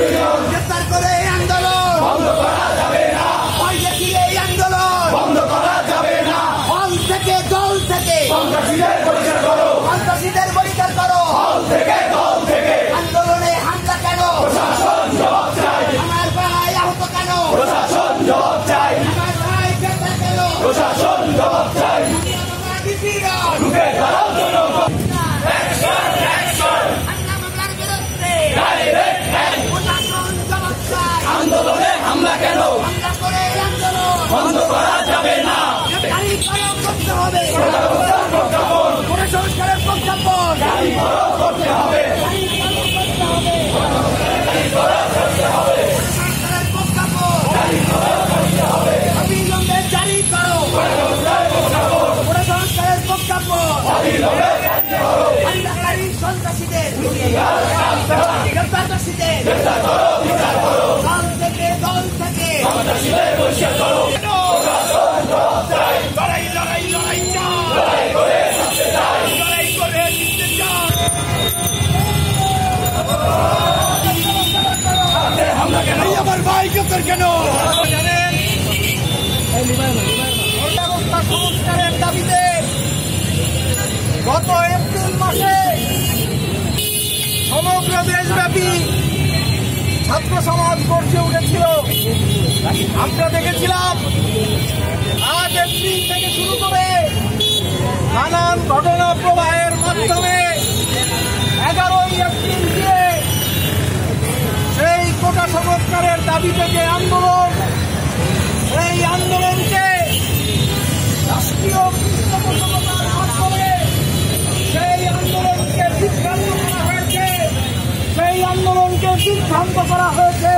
গ্রেপ্তার কেন বন্ধ করা যাবে না। করতে হবে। করে। সংস্কারের প্রজ্ঞাপন। করতে হবে সংস্কারের প্রজ্ঞাপন করো কেন জানেন ব্যবস্থা সংস্কারের দাবিতে গত এপ্রিল মাসে সমগ্র দেশব্যাপী সমাজ উঠেছিল। আমরা দেখেছিলাম, আজ এপ্রিল থেকে শুরু করে নানান ঘটনা প্রবাহের মাধ্যমে এগারোই এপ্রিল দিয়ে সেই কোটা সংস্কারের দাবিতে যে আন্দোলন, এই আন্দোলনকে রাষ্ট্রীয় সেই আন্দোলনকে বিভ্রান্ত করা হয়েছে। সেই করা হয়েছে।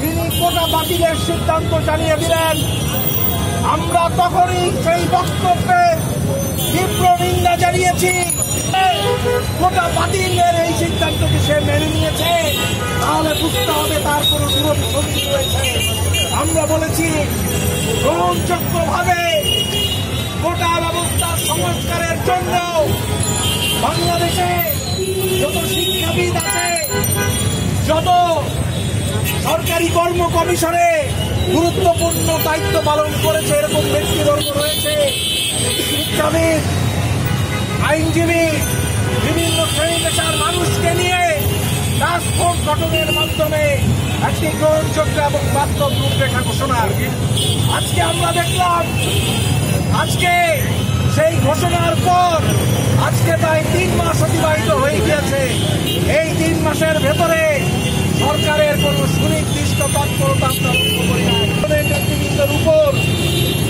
তিনি কোটা বাতিলের সিদ্ধান্ত জানিয়ে দিলেন। আমরা তখনই সেই বক্তব্যে তীব্র নিন্দা জানিয়েছি। গোটা বাতিলের এই সিদ্ধান্তকে সে মেনে নিয়েছে। তাহলে বুঝতে হবে তার কোনো বিরোধী শক্তি রয়েছে। আমরা বলেছি গ্রহণযোগ্য ভাবে গোটা ব্যবস্থা সংস্কারের জন্য বাংলাদেশে যত শিক্ষাবিদ আছে, যত সরকারি কর্ম কমিশনে গুরুত্বপূর্ণ দায়িত্ব পালন করেছে, এরকম ব্যক্তিবর্গ রয়েছে। শিক্ষাবিদ আইনজীবী, বিভিন্ন শ্রেণি পেশার মানুষকে নিয়ে টাস্কফোর্স গঠনের মাধ্যমে একটি গ্রহণযোগ্য এবং বাস্তব রূপরেখা ঘোষণার আজকে আমরা দেখলাম, আজকে সেই ঘোষণার পর আজকে প্রায় তিন মাস অতিবাহিত হয়ে গিয়েছে। এই তিন মাসের ভেতরে সরকারের কোন সুনির্দিষ্ট তৎপরতা আমরা। নেতৃবৃন্দের উপর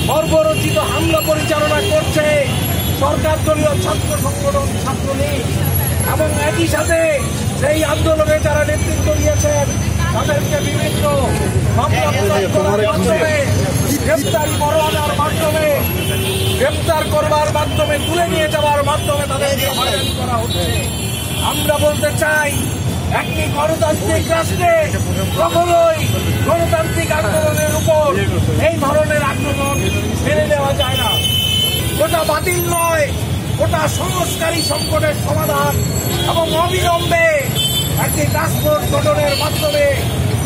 সর্বরচিত হামলা পরিচালনা করছে সরকার দলীয় ছাত্র সংগঠন ছাত্রলীগ এবং একই সাথে সেই আন্দোলনে যারা নেতৃত্ব দিয়েছেন, তাদেরকে বিভিন্ন গ্রেপ্তারি পরোয়ানার মাধ্যমে, গ্রেপ্তার করবার মাধ্যমে, তুলে নিয়ে যাওয়ার মাধ্যমে তাদেরকে হয়রানি করা হচ্ছে আমরা বলতে চাই একটি গণতান্ত্রিক রাষ্ট্রে কখনোই গণতান্ত্রিক আন্দোলনের উপর এই ধরনের আক্রমণ মেনে নেওয়া যায় না। ওটা বাতিল নয় ওটা সংস্কারী সংকটের সমাধান এবং অবিলম্বে একটি টাস্কফোর্স গঠনের মাধ্যমে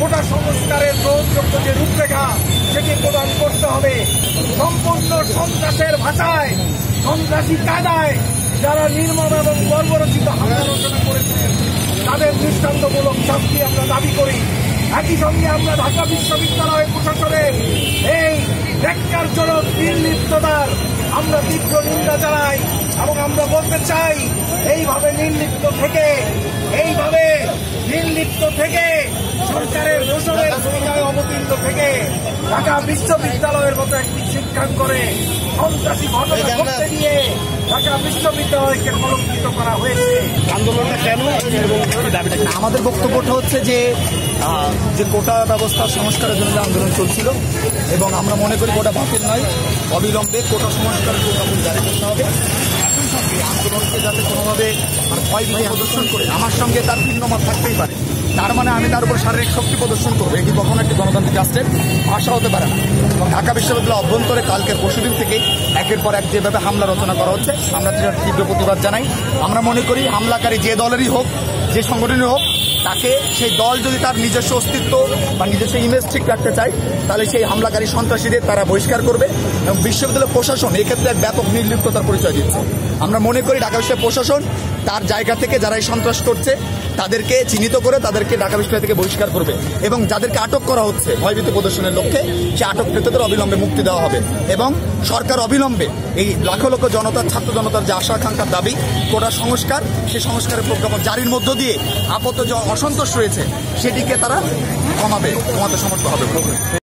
গোটা সংস্কারের গ্রহণযোগ্য যে রূপরেখা সেটি প্রদান করতে হবে। সম্পূর্ণ সন্ত্রাসের ভাষায়, সন্ত্রাসী কায়দায় যারা নির্মম এবং বর্বরচিত হামলা রচনা করেছেন তাদের দৃষ্টান্তমূলক শাস্তি আমরা দাবি করি। একই সঙ্গে আমরা ঢাকা বিশ্ববিদ্যালয় প্রশাসনের এই ব্যাখ্যারজনক নির্লিপ্ততার আমরা তীব্র নিন্দা জানাই এবং আমরা বলতে চাই, এইভাবে নির্লিপ্ত থেকে, এইভাবে ঢাকা বিশ্ববিদ্যালয়ের মতো একটি শিক্ষাঙ্গনে সন্ত্রাসী ঘটনা ঘটতে গিয়ে ঢাকা বিশ্ববিদ্যালয়কে কলঙ্কিত করা হয়েছে। আন্দোলনটা কেন? আমাদের বক্তব্যটা হচ্ছে যে যে কোটা ব্যবস্থা সংস্কারের জন্য আন্দোলন চলছিল এবং আমরা মনে করি কোটা বাতিল নয় অবিলম্বে কোটা সংস্কারের প্রজ্ঞাপন জারি করতে হবে। একই সঙ্গে আন্দোলনকে যাতে কোনোভাবে আর ভয় ভীতি প্রদর্শন করে আমার সঙ্গে তার ভিন্ন মত থাকতেই পারে। তার মানে আমি তার উপর শারীরিক শক্তি প্রদর্শন করব। এটি কখনো একটি গণতান্ত্রিক রাষ্ট্রের ভাষা হতে পারে না। এবং ঢাকা বিশ্ববিদ্যালয় অভ্যন্তরে কালকের পরশুদিন থেকেই একের পর এক যেভাবে হামলা রচনা করা হচ্ছে, আমরা তীব্র প্রতিবাদ জানাই। আমরা মনে করি হামলাকারী যে দলেরই হোক, যে সংগঠনই হোক, তাকে সেই দল যদি তার নিজস্ব অস্তিত্ব বা নিজস্ব ইমেজ ঠিক রাখতে চায়, তাহলে সেই হামলাকারী সন্ত্রাসীদের তারা বহিষ্কার করবে এবং বিশ্ববিদ্যালয় প্রশাসন এক্ষেত্রে এক ব্যাপক নির্লিপ্ততার পরিচয় দিচ্ছে। আমরা মনে করি ঢাকা বিশ্ববিদ্যালয় প্রশাসন তার জায়গা থেকে যারা এই সন্ত্রাস করছে তাদেরকে চিহ্নিত করে তাদেরকে ঢাকা বিশ্ববিদ্যালয় থেকে বহিষ্কার করবে এবং যাদেরকে আটক করা হচ্ছে ভয়ভীতি প্রদর্শনের লক্ষ্যে, সে আটককৃতদের অবিলম্বে মুক্তি দেওয়া হবে। এবং সরকার অবিলম্বে এই লাখো লক্ষ জনতার, ছাত্র জনতার যে আশা আকাঙ্ক্ষার দাবি, কোটা সংস্কার, সে সংস্কারের প্রজ্ঞাপন জারির মধ্য দিয়ে আপত্ত যে অসন্তোষ রয়েছে, সেটিকে তারা কমাবে, কমাতে সমর্থ হবে।